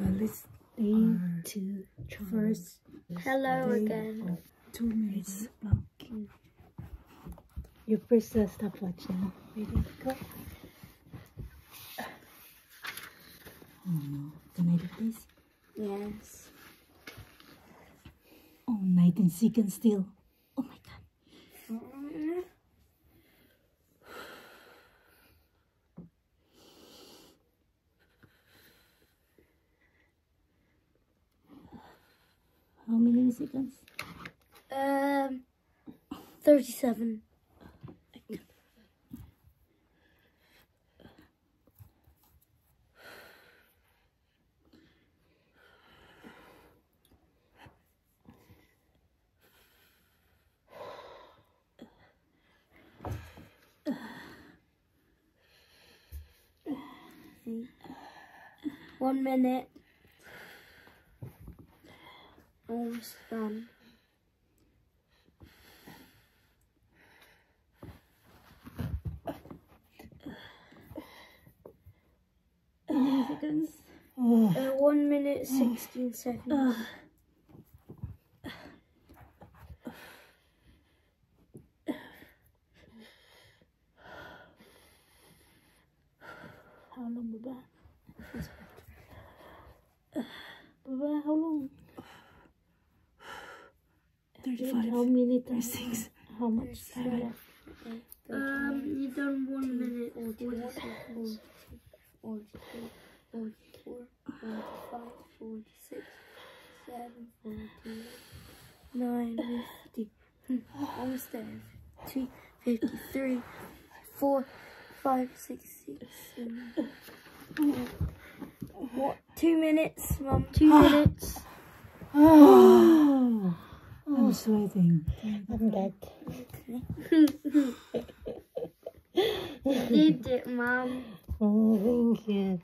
Uh, let's uh, two, first Hello again. two minutes long. You press the stopwatch now. Ready? Go. Oh no. Can I do this? Yes. Oh, 19 seconds still. Oh my god. How many seconds? Um, 37. One minute. Almost done. Seconds? Oh, Uh, one minute, 16 seconds. How long, Baba? Baba, how long? 35. How many times? Thirty-six. How much time left? Um, you've done one minute, 40 seconds. 42, 44, 45, 46, 7, 48, 9, 50. Hmm, Almost there. 2, 53, 4, 5, 6, 6, 7. What? Two minutes, Mum. Two minutes. I'm sweating. I'm dead. You did it, Mom. Oh, thank you.